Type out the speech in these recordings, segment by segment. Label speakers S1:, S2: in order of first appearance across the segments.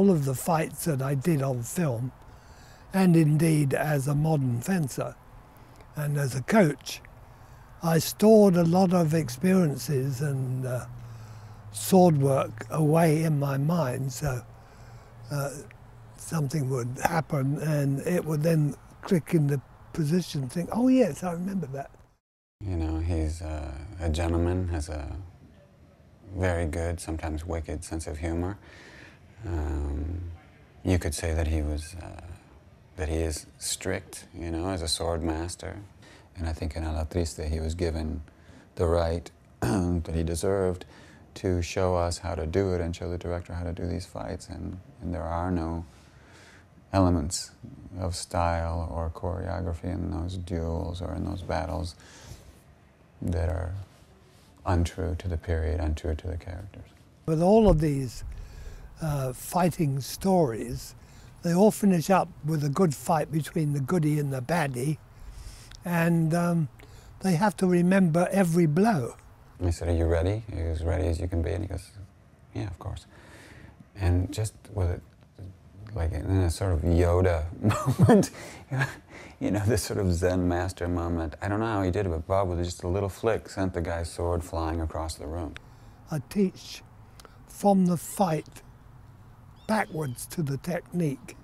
S1: all of the fights that I did on film, and indeed as a modern fencer and as a coach, I stored a lot of experiences and uh, sword work away in my mind. So uh, something would happen and it would then click into position, think, oh yes, I remember that.
S2: You know, he's uh, a gentleman, has a very good, sometimes wicked sense of humor. Um, you could say that he was, uh, that he is strict, you know, as a sword master. And I think in Alatriste he was given the right that he deserved to show us how to do it and show the director how to do these fights. And, and there are no elements of style or choreography in those duels or in those battles that are untrue to the period, untrue to the characters.
S1: With all of these uh, fighting stories, they all finish up with a good fight between the goody and the baddie, and um, they have to remember every blow.
S2: I said, Are you ready? He was ready as you can be. And he goes, Yeah, of course. And just with it, like in a sort of Yoda moment, you know, this sort of Zen master moment. I don't know how he did it, but Bob, with just a little flick, sent the guy's sword flying across the room.
S1: I teach from the fight backwards to the technique.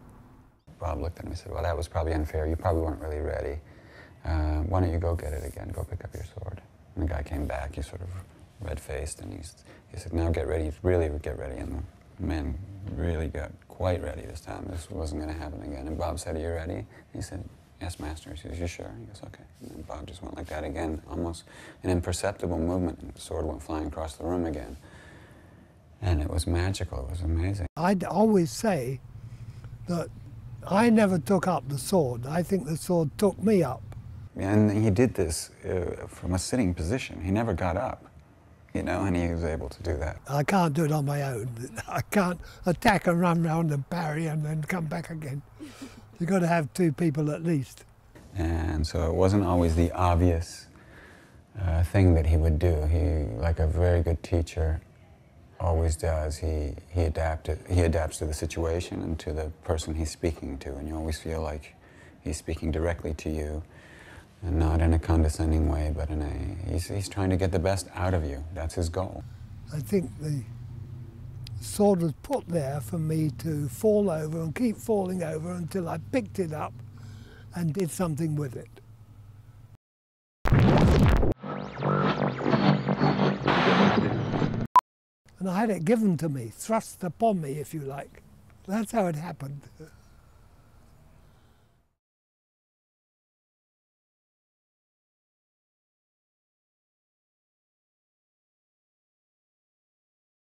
S2: Bob looked at me and said, Well, that was probably unfair. You probably weren't really ready. Uh, why don't you go get it again? Go pick up your sword. And the guy came back. He sort of red faced and he's, he said, Now get ready. Really get ready. And the man really got quite ready this time. This wasn't going to happen again. And Bob said, Are you ready? He said, Yes, master. He says, You sure? He goes, Okay. And Bob just went like that again, almost an imperceptible movement. And the sword went flying across the room again. And it was magical. It was amazing.
S1: I'd always say that I never took up the sword. I think the sword took me up.
S2: And he did this uh, from a sitting position. He never got up, you know, and he was able to do that.
S1: I can't do it on my own. I can't attack and run around and parry and then come back again. You've got to have two people at least.
S2: And so it wasn't always the obvious uh, thing that he would do. He, like a very good teacher, always does. He, he, adapted, he adapts to the situation and to the person he's speaking to, and you always feel like he's speaking directly to you, and not in a condescending way, but in a, he's, he's trying to get the best out of you. That's his goal.
S1: I think the sword was put there for me to fall over and keep falling over until I picked it up and did something with it. And I had it given to me, thrust upon me, if you like. That's how it happened.